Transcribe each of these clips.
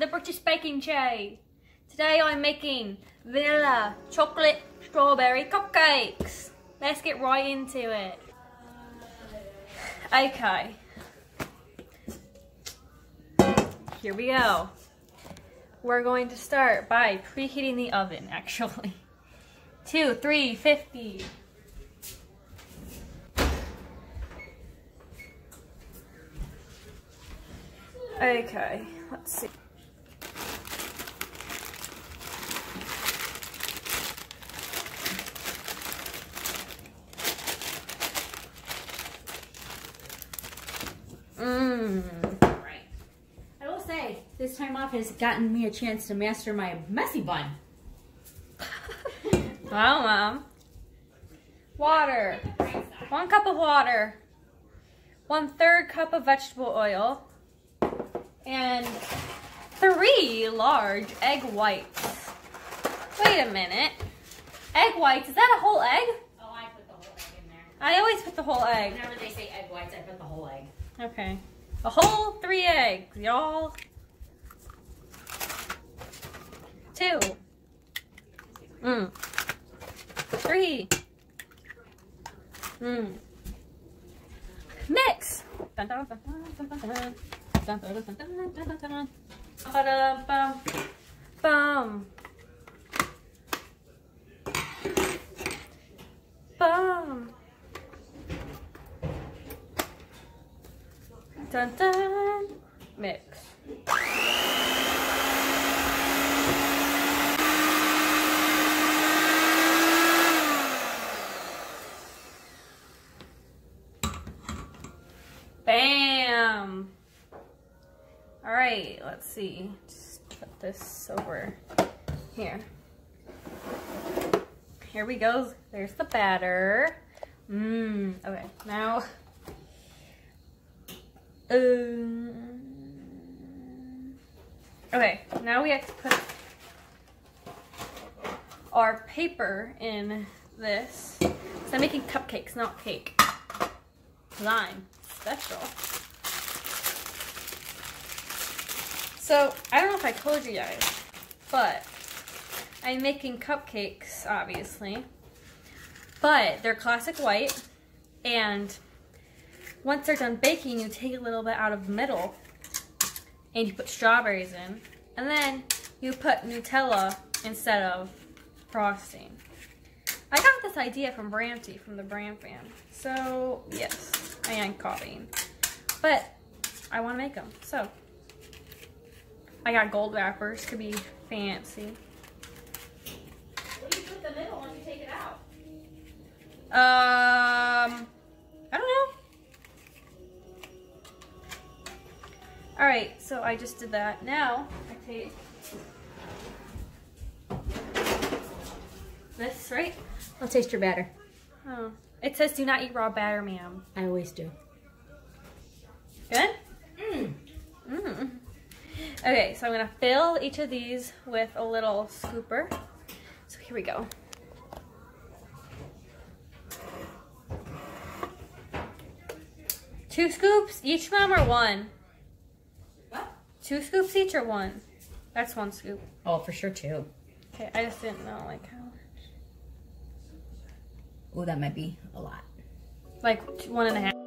the British Baking Show. Today I'm making vanilla chocolate strawberry cupcakes. Let's get right into it. Okay. Here we go. We're going to start by preheating the oven, actually. Two, three, fifty. Okay, let's see. Mmm. Right. I will say, this time off has gotten me a chance to master my messy bun. Wow, Mom. Water. One cup of water. One third cup of vegetable oil. And three large egg whites. Wait a minute. Egg whites, is that a whole egg? Oh, I put the whole egg in there. I always put the whole egg. Whenever they say egg whites, I put the whole egg. Okay. A whole three eggs, y'all. Two. Mm. Three. Mm. Mix. Dun, dun, dun, dun, dun, dun. Dun, dun, dun, dun, dun, dun, dun, dun. Ba-da-bum. Bum. Bum. Dun dun. Mix. Bam. All right, let's see. Just put this over here. Here we go. There's the batter. Mmm. Okay, now um, okay, now we have to put our paper in this. So I'm making cupcakes, not cake. Lime. I'm special. So, I don't know if I told you guys, but I'm making cupcakes, obviously. But they're classic white, and once they're done baking, you take a little bit out of the middle and you put strawberries in. And then you put Nutella instead of frosting. I got this idea from Branty, from the Bram fam. So, yes, I am copying. But I want to make them. So, I got gold wrappers to be fancy. What do you put the middle when you take it out? Um, I don't know. All right, so I just did that. Now I take this, right? I'll taste your batter. Oh, it says do not eat raw batter, ma'am. I always do. Good? Mmm. Mm. Okay, so I'm gonna fill each of these with a little scooper. So here we go. Two scoops each, mom, or one? What? Two scoops each or one? That's one scoop. Oh, for sure two. Okay, I just didn't know like how. Oh, that might be a lot. Like one and a half.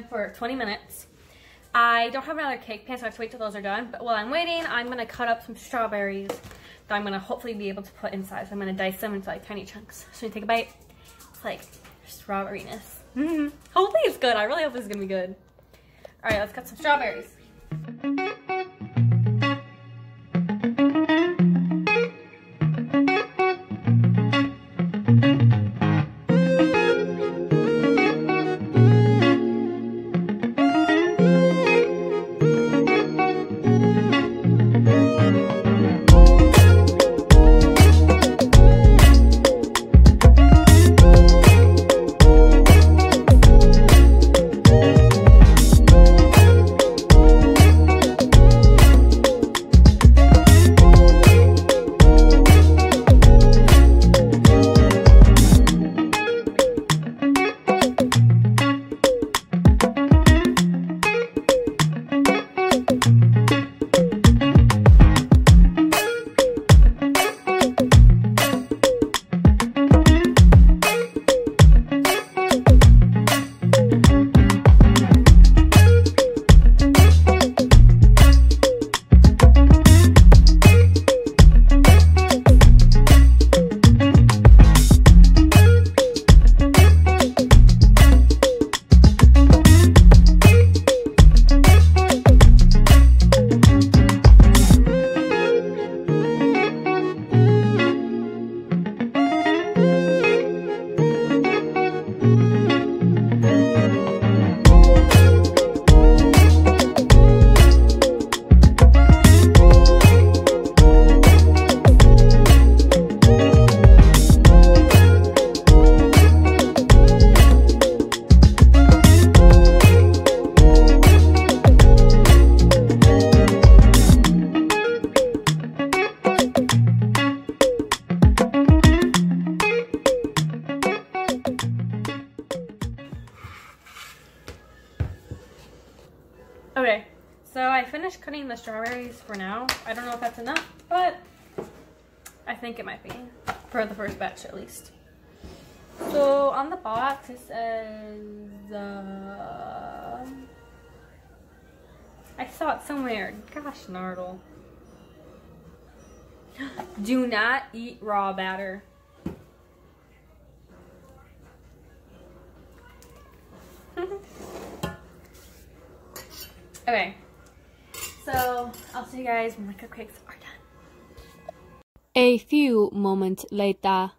20 minutes. I don't have another cake pan, so I have to wait till those are done. But while I'm waiting, I'm gonna cut up some strawberries that I'm gonna hopefully be able to put inside. So I'm gonna dice them into like tiny chunks. So you take a bite, it's like strawberryness. Mm-hmm. Hopefully it's good. I really hope this is gonna be good. All right, let's cut some strawberries. Finished cutting the strawberries for now. I don't know if that's enough, but I think it might be for the first batch at least. So on the box it says, uh, I saw it somewhere. Gosh, Nardle. Do not eat raw batter. okay. See you guys when my cupcakes are done. A few moments later.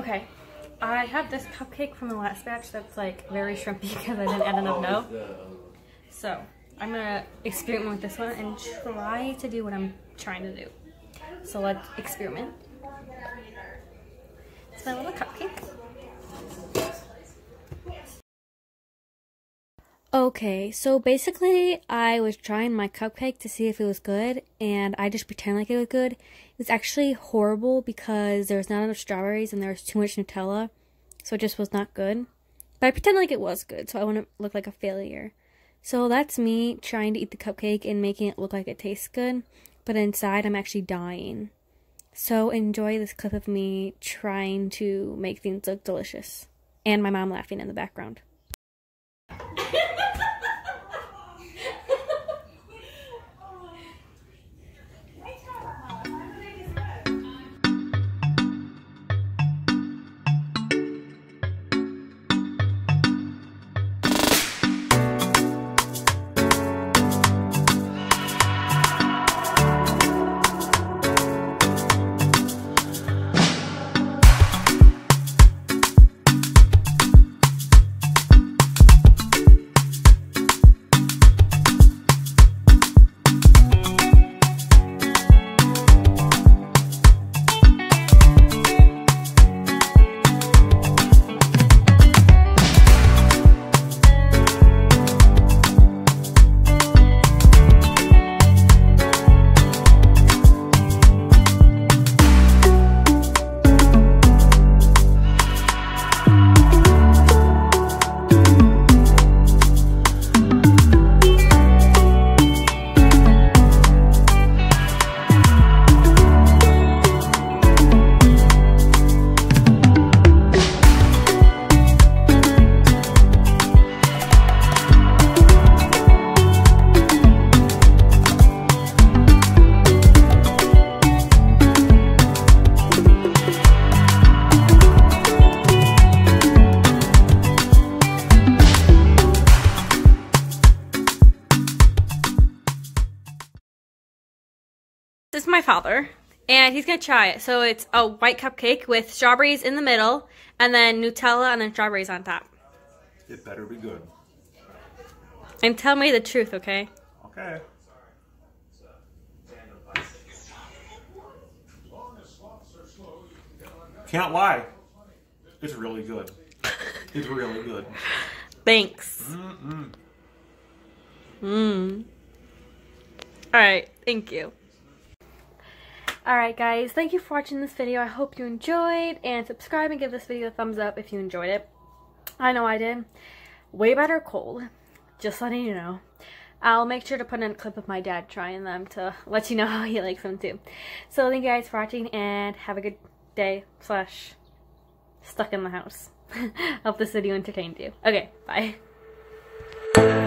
Okay, I have this cupcake from the last batch that's like very shrimpy because I didn't add enough dough. So I'm gonna experiment with this one and try to do what I'm trying to do. So let's experiment. It's my little cupcake. Okay, so basically, I was trying my cupcake to see if it was good, and I just pretend like it was good. It was actually horrible because there was not enough strawberries and there was too much Nutella, so it just was not good. But I pretend like it was good, so I wouldn't look like a failure. So that's me trying to eat the cupcake and making it look like it tastes good, but inside I'm actually dying. So enjoy this clip of me trying to make things look delicious. And my mom laughing in the background. Father, and he's gonna try it. So it's a white cupcake with strawberries in the middle, and then Nutella, and then strawberries on top. It better be good. And tell me the truth, okay? Okay. Can't lie. It's really good. It's really good. Thanks. Mm-mm. Mmm. Alright, thank you. Alright guys, thank you for watching this video. I hope you enjoyed and subscribe and give this video a thumbs up if you enjoyed it. I know I did. Way better cold. Just letting you know. I'll make sure to put in a clip of my dad trying them to let you know how he likes them too. So thank you guys for watching and have a good day slash stuck in the house. Hope this video entertained you. Okay, bye.